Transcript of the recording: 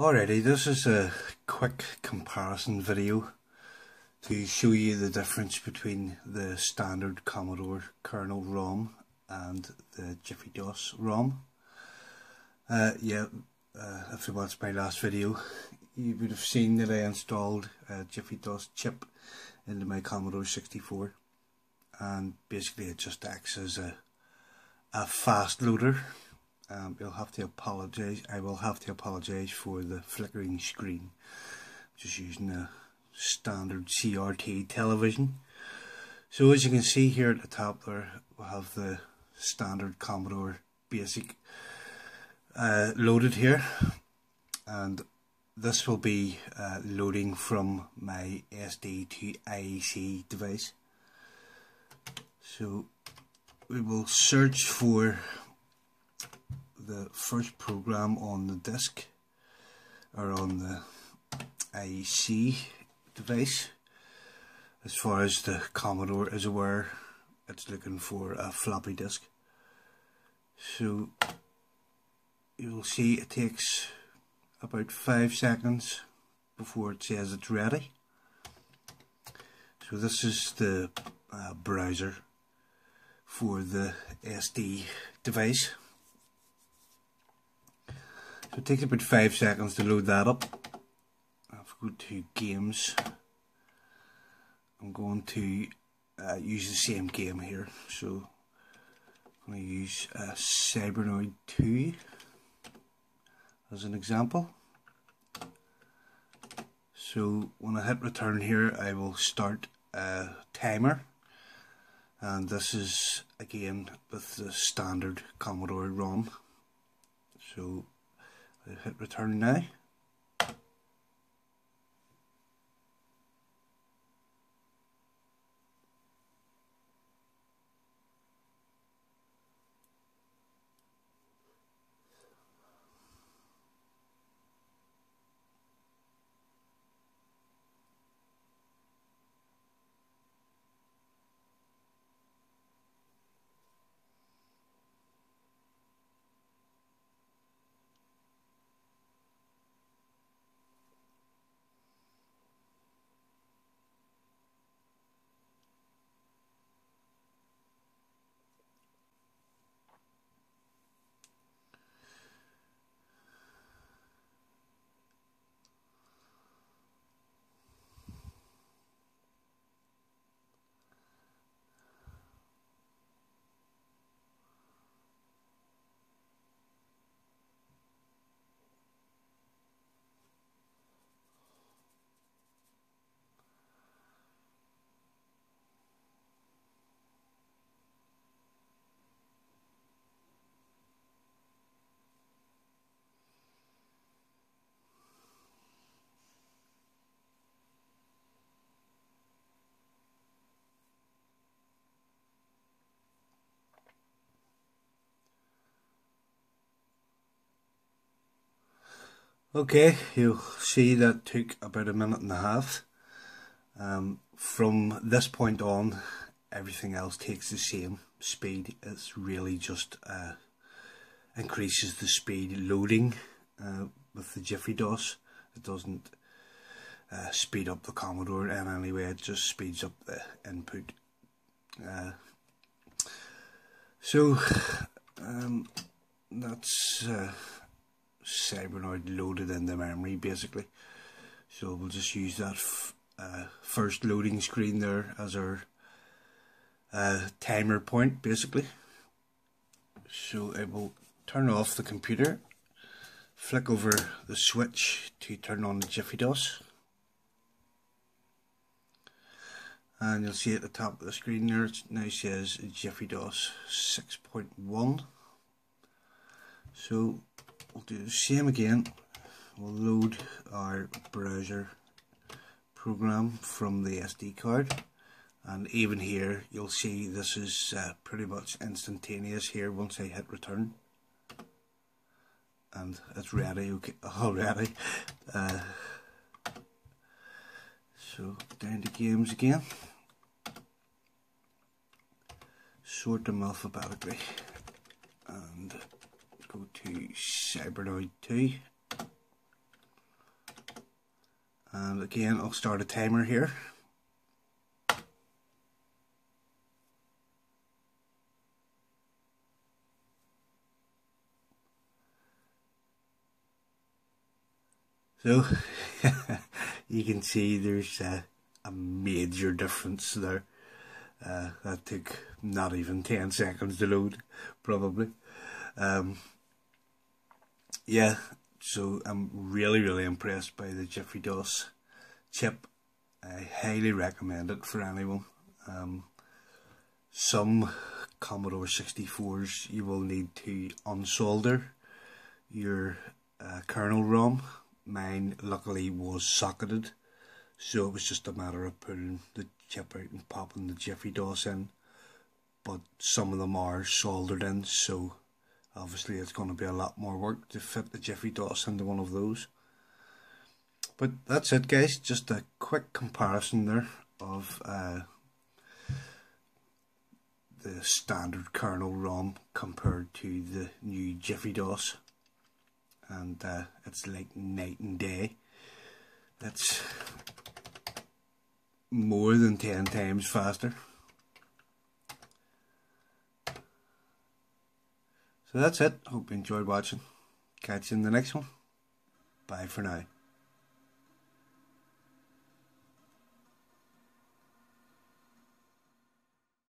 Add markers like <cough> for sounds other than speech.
Alrighty, this is a quick comparison video to show you the difference between the standard Commodore kernal ROM and the Jiffy DOS ROM. Uh, yeah, uh, if you watched my last video, you would have seen that I installed a Jiffy DOS chip into my Commodore 64 and basically it just acts as a, a fast loader um, you'll have to apologize. I will have to apologize for the flickering screen. Just using a standard CRT television. So as you can see here at the top there, we have the standard Commodore Basic uh, loaded here, and this will be uh, loading from my SD to IEC device. So we will search for the first program on the disk or on the IEC device. As far as the Commodore is aware, it's looking for a floppy disk. So you'll see it takes about five seconds before it says it's ready. So this is the uh, browser for the SD device. So it takes about 5 seconds to load that up. I've go to games. I'm going to uh, use the same game here. So I'm going to use uh, Cybernoid 2 as an example. So when I hit return here I will start a timer and this is again with the standard Commodore ROM. So hit return now. Okay, you'll see that took about a minute and a half. Um, from this point on, everything else takes the same speed. It's really just uh, increases the speed loading uh, with the Jiffy DOS. It doesn't uh, speed up the Commodore in any way, it just speeds up the input. Uh, so, um, that's Cybernoid loaded in the memory basically. So we'll just use that uh, first loading screen there as our uh, timer point basically. So it will turn off the computer, flick over the switch to turn on the Jiffy DOS. And you'll see at the top of the screen there it now says Jiffy DOS 6.1. So we'll do the same again. We'll load our browser program from the SD card. And even here you'll see this is uh, pretty much instantaneous here once I hit return. And it's ready okay, <laughs> already uh, so down to games again. Sort them alphabetically and go to Cybernoid 2 and again I'll start a timer here So <laughs> you can see there's a, a major difference there. Uh, that took not even 10 seconds to load, probably. Um, yeah, so I'm really, really impressed by the Jiffy DOS chip. I highly recommend it for anyone. Um, some Commodore 64s you will need to unsolder your uh, kernal ROM mine luckily was socketed so it was just a matter of putting the chip out and popping the Jiffy DOS in but some of them are soldered in so obviously it's going to be a lot more work to fit the Jiffy DOS into one of those but that's it guys just a quick comparison there of uh, the standard kernal ROM compared to the new Jiffy DOS and uh, it's like night and day. That's more than 10 times faster. So that's it. Hope you enjoyed watching. Catch you in the next one. Bye for now.